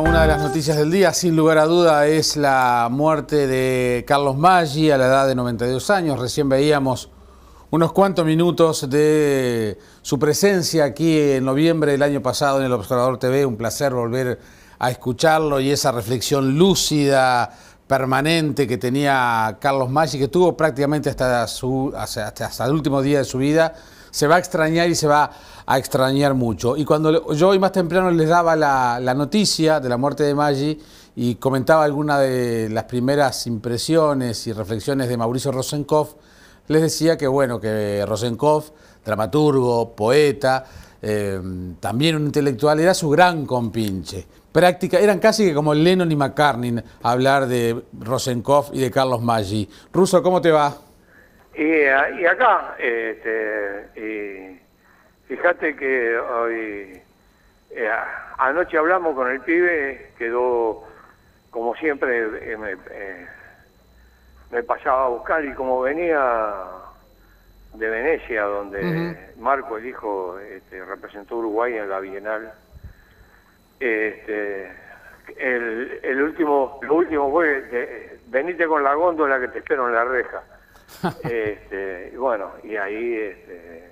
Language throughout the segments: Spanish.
Una de las noticias del día, sin lugar a duda, es la muerte de Carlos Maggi a la edad de 92 años. Recién veíamos unos cuantos minutos de su presencia aquí en noviembre del año pasado en el Observador TV. Un placer volver a escucharlo y esa reflexión lúcida, permanente que tenía Carlos Maggi, que tuvo prácticamente hasta el último día de su vida, se va a extrañar y se va a extrañar mucho. Y cuando yo hoy más temprano les daba la, la noticia de la muerte de Maggi y comentaba alguna de las primeras impresiones y reflexiones de Mauricio Rosenkopf, les decía que bueno, que Rosenkopf, dramaturgo, poeta, eh, también un intelectual, era su gran compinche. Práctica, eran casi que como Lennon y McCartney hablar de Rosenkopf y de Carlos Maggi. Russo, ¿cómo te va? Y, y acá, este, y fíjate que hoy, eh, anoche hablamos con el pibe, quedó como siempre, eh, me, eh, me pasaba a buscar y como venía de Venecia, donde Marco, el hijo, este, representó Uruguay en la Bienal, este, el, el último, lo último fue, de, venite con la góndola que te espero en la reja. este, y bueno, y ahí este,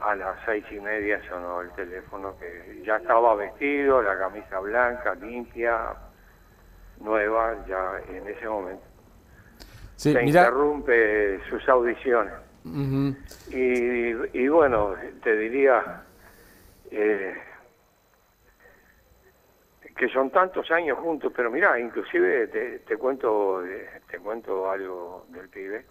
a las seis y media sonó el teléfono que ya estaba vestido, la camisa blanca, limpia, nueva, ya en ese momento. Sí, Se mira, interrumpe sus audiciones. Ujú. Y, y bueno, te diría eh, que son tantos años juntos, pero mira, inclusive te, te cuento eh, te cuento algo del pibe.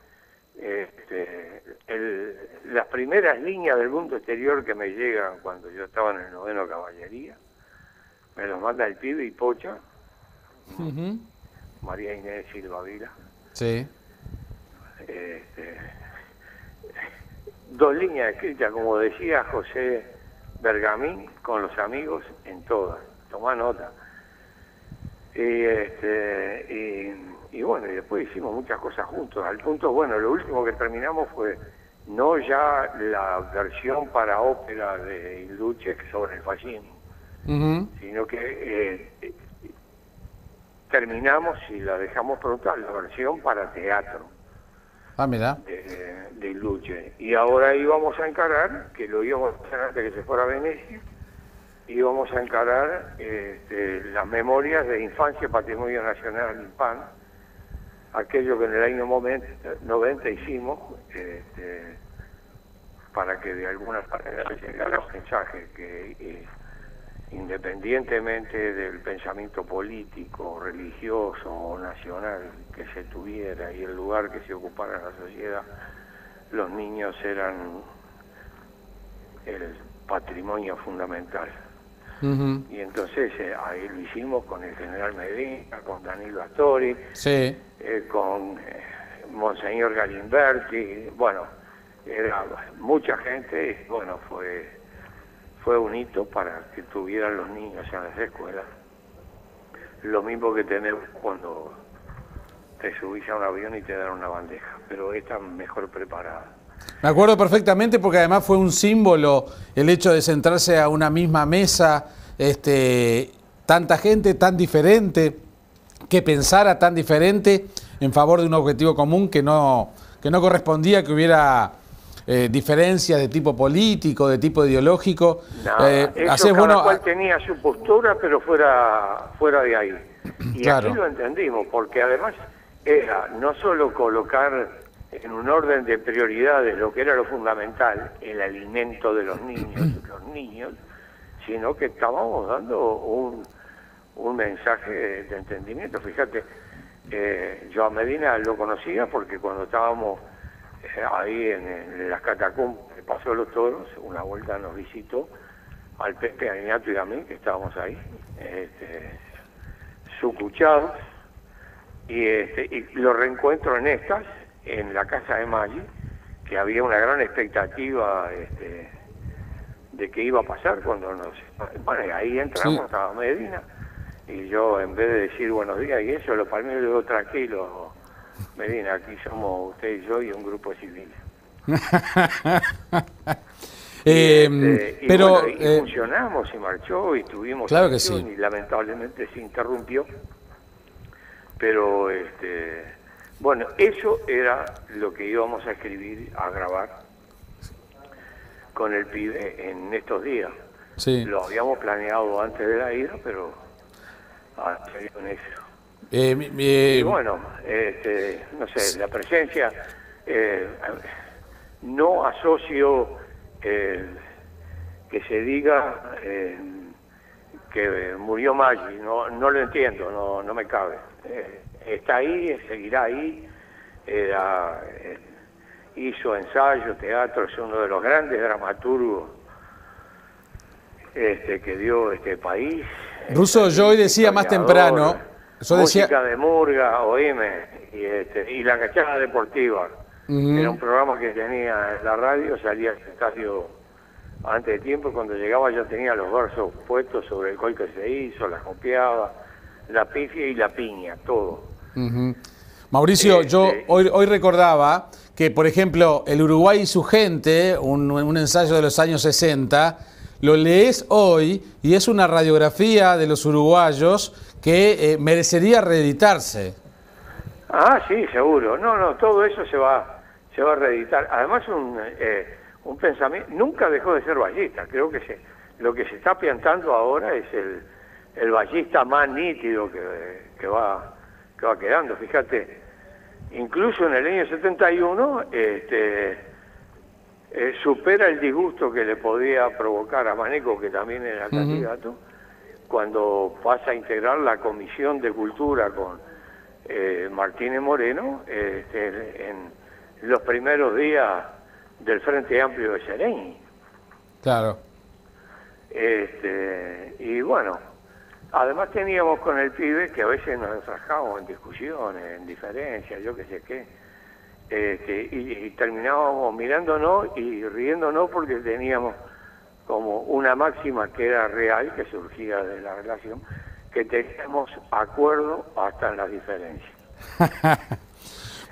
Este, el- las primeras líneas del mundo exterior que me llegan cuando yo estaba en el noveno caballería, me los manda el pibe y Pocha. María Inés Silva Vila. Sí. este, dos líneas escritas, como decía José Bergamín, con los amigos en todas. Tomá nota. Y, este, y, y bueno, y después hicimos muchas cosas juntos. Al punto, bueno, lo último que terminamos fue no ya la versión para ópera de Ilduche sobre el fascismo, sino que eh, terminamos y la dejamos pronta la versión para teatro Ah, mira. de, de Luche. Y ahora íbamos a encarar, que lo íbamos a hacer antes que se fuera a Venecia, íbamos a encarar este, las memorias de Infancia Patrimonio Nacional INPAN, aquello que en el año momen- 90 hicimos este, para que de alguna manera llegara un mensaje que eh, independientemente del pensamiento político, religioso o nacional que se tuviera y el lugar que se ocupara en la sociedad, los niños eran el patrimonio fundamental. Y entonces eh, ahí lo hicimos con el general Medina, con Danilo Astori, Sí. eh, con eh, Monseñor Galimberti, bueno, era mucha gente, bueno, fue, fue un hito para que tuvieran los niños en las escuelas. Lo mismo que tenemos cuando te subís a un avión y te dan una bandeja, pero esta mejor preparada. Me acuerdo perfectamente porque además fue un símbolo el hecho de sentarse a una misma mesa, este, tanta gente tan diferente, que pensara tan diferente en favor de un objetivo común que no, que no correspondía que hubiera eh, diferencias de tipo político, de tipo ideológico. Nada, Eh, eso cada bueno, cual tenía su postura, pero fuera, fuera de ahí. Y Claro. así lo entendimos, porque además era no solo colocar en un orden de prioridades lo que era lo fundamental, el alimento de los niños, los niños, sino que estábamos dando un, un mensaje de entendimiento. Fíjate, eh, yo a Medina lo conocía porque cuando estábamos eh, ahí en, en las catacumbas de Paso de los Toros, una vuelta nos visitó al Pepe Añato y a mí, que estábamos ahí, este, sucuchados, y, este, y lo reencuentro en estas, en la casa de Maggi, que había una gran expectativa este, de qué iba a pasar cuando nos... Bueno, y ahí entramos, Sí. estaba Medina, y yo en vez de decir buenos días y eso, lo palmé y digo tranquilo, Medina, aquí somos usted y yo y un grupo civil. Este, pero funcionamos y marchó y tuvimos claro que sí. y lamentablemente se interrumpió. Pero este bueno, eso era lo que íbamos a escribir, a grabar con el pibe en estos días. Sí. Lo habíamos planeado antes de la ida, pero ha salido en eso. Eh, y bueno, este, no sé, la presencia, eh, no asocio que se diga eh, que murió Maggi, no, no lo entiendo, no, no me cabe. Eh, está ahí, seguirá ahí, era, hizo ensayo, teatro, es uno de los grandes dramaturgos este, que dio este país. Ruso, yo hoy decía más temprano, yo música de Murga, oíme, y, este, y la cachada deportiva. Era un programa que tenía en la radio, salía al estadio antes de tiempo, cuando llegaba ya tenía los versos puestos sobre el gol que se hizo, la copiaba, la pifia y la piña, todo. Mauricio, yo este, hoy, hoy recordaba que, por ejemplo, El Uruguay y su gente, un, un ensayo de los años 60, lo lees hoy y es una radiografía de los uruguayos que eh, merecería reeditarse. Ah, sí, seguro. No, no, todo eso se va, se va a reeditar. Además, un, eh, un pensamiento, nunca dejó de ser ballista. Creo que se, lo que se está plantando ahora es el, el ballista más nítido que, que, va, que va quedando. Fíjate, incluso en el año 71, este, eh, supera el disgusto que le podía provocar a Maneco, que también era candidato, cuando pasa a integrar la Comisión de Cultura con eh, Martínez Moreno este, en los primeros días del Frente Amplio de Sereni. Claro. Este, y bueno, además teníamos con el pibe que a veces nos enfrascábamos en discusiones, en diferencias, yo qué sé qué este, y, terminábamos mirándonos y riéndonos porque teníamos como una máxima que era real, que surgía de la relación, que teníamos acuerdo hasta en las diferencias.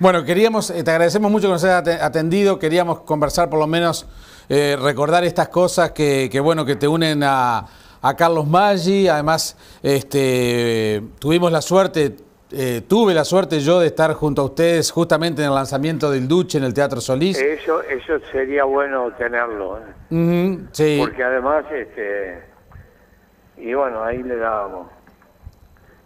bueno, queríamos, eh, te agradecemos mucho que nos hayas atendido, queríamos conversar por lo menos, eh, recordar estas cosas que, que, bueno, que te unen a, a Carlos Maggi, además este, tuvimos la suerte, eh, tuve la suerte yo de estar junto a ustedes justamente en el lanzamiento del Duche en el Teatro Solís. Eso, eso sería bueno tenerlo. ¿eh? sí. Porque además, este, y bueno, ahí le dábamos.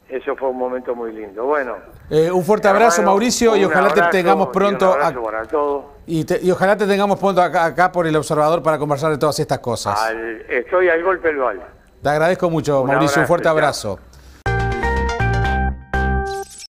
Eso fue un momento muy lindo. Bueno. Eh, un fuerte abrazo, Mauricio, y ojalá te tengamos pronto. Un abrazo para todos. Y, ojalá te tengamos pronto acá, acá, por el observador para conversar de todas estas cosas. estoy al golpe del Te agradezco mucho, Mauricio. un fuerte abrazo.